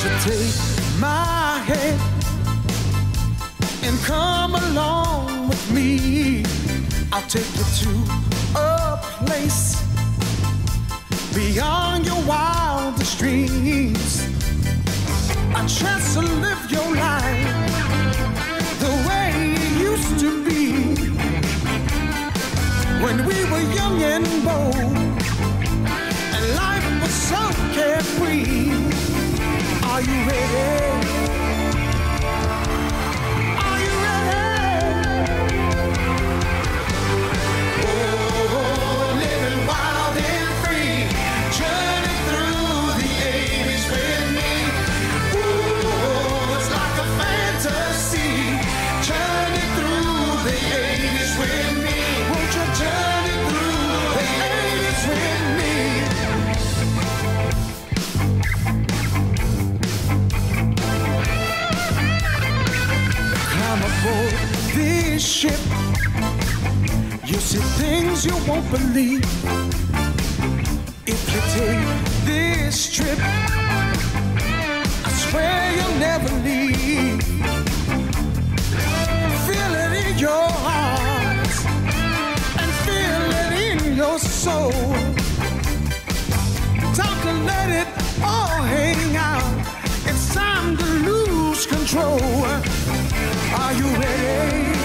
take my hand and come along with me, I'll take you to a place beyond your wildest dreams. A chance to live your life the way it used to be when we were young and bold ready? This ship. You'll see things you won't believe. If you take this trip, I swear you'll never leave. Feel it in your heart and feel it in your soul. Time to let it all hang out. It's time to lose control. Are you ready?